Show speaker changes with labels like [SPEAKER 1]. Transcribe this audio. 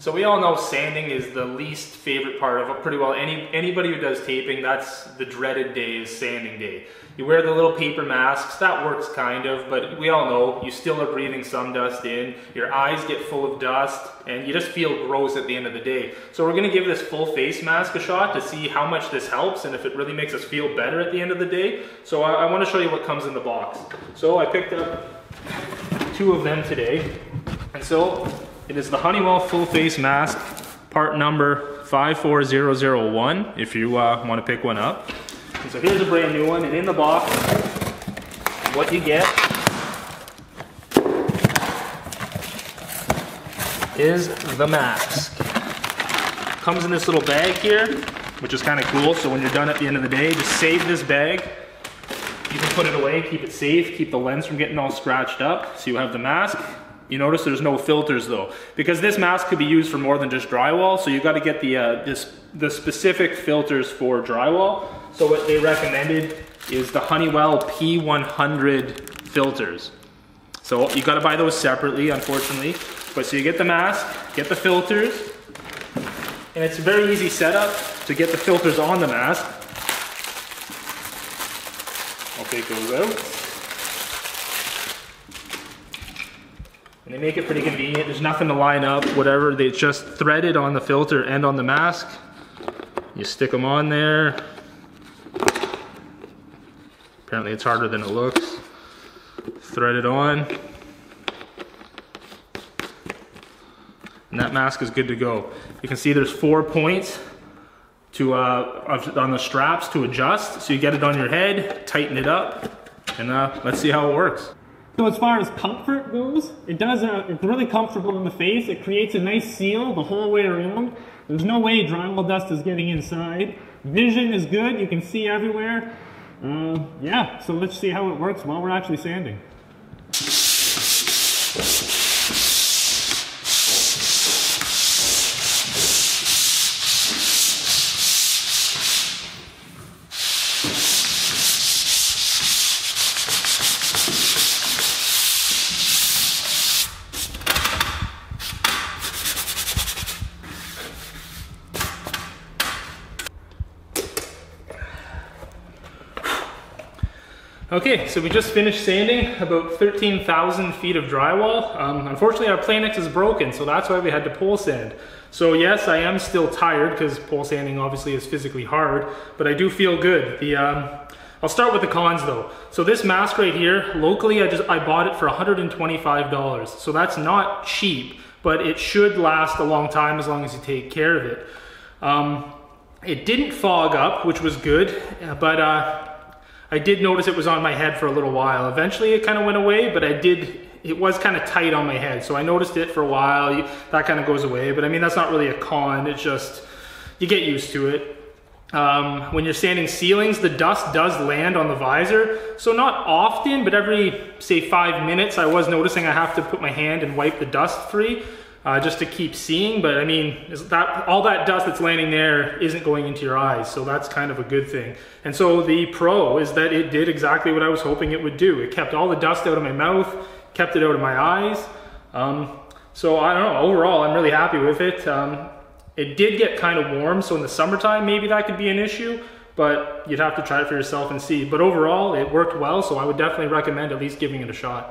[SPEAKER 1] So we all know sanding is the least favorite part of pretty well any anybody who does taping, that's the dreaded day is sanding day. You wear the little paper masks, that works kind of, but we all know you still are breathing some dust in, your eyes get full of dust, and you just feel gross at the end of the day. So we're gonna give this full face mask a shot to see how much this helps and if it really makes us feel better at the end of the day. So I, I wanna show you what comes in the box. So I picked up two of them today. And so it is the Honeywell full face mask, part number 54001, if you uh, want to pick one up. And so here's a brand new one, and in the box, what you get is the mask. Comes in this little bag here, which is kind of cool. So when you're done at the end of the day, just save this bag. You can put it away, keep it safe, keep the lens from getting all scratched up. So you have the mask, you notice there's no filters though, because this mask could be used for more than just drywall, so you've gotta get the, uh, this, the specific filters for drywall. So what they recommended is the Honeywell P100 filters. So you gotta buy those separately, unfortunately. But so you get the mask, get the filters, and it's a very easy setup to get the filters on the mask. Take those out. And they make it pretty convenient. There's nothing to line up, whatever. They just threaded on the filter and on the mask. You stick them on there. Apparently it's harder than it looks. Thread it on. And that mask is good to go. You can see there's four points to uh, on the straps to adjust. So you get it on your head, tighten it up, and uh, let's see how it works.
[SPEAKER 2] So as far as comfort goes, it does, uh, it's really comfortable in the face. It creates a nice seal the whole way around. There's no way drywall dust is getting inside. Vision is good, you can see everywhere. Uh, yeah, so let's see how it works while we're actually sanding.
[SPEAKER 1] Okay, so we just finished sanding about 13,000 feet of drywall. Um, unfortunately, our Planex is broken, so that's why we had to pole sand. So yes, I am still tired because pole sanding obviously is physically hard, but I do feel good. The um, I'll start with the cons though. So this mask right here, locally I just I bought it for $125. So that's not cheap, but it should last a long time as long as you take care of it. Um, it didn't fog up, which was good, but uh, I did notice it was on my head for a little while. Eventually it kind of went away, but I did, it was kind of tight on my head. So I noticed it for a while, that kind of goes away. But I mean, that's not really a con, it's just, you get used to it. Um, when you're sanding ceilings, the dust does land on the visor. So not often, but every, say five minutes, I was noticing I have to put my hand and wipe the dust free uh, just to keep seeing. But I mean, that all that dust that's landing there isn't going into your eyes, so that's kind of a good thing. And so the pro is that it did exactly what I was hoping it would do. It kept all the dust out of my mouth, kept it out of my eyes. Um, so I don't know, overall, I'm really happy with it. Um, it did get kind of warm, so in the summertime, maybe that could be an issue, but you'd have to try it for yourself and see. But overall, it worked well, so I would definitely recommend at least giving it a shot.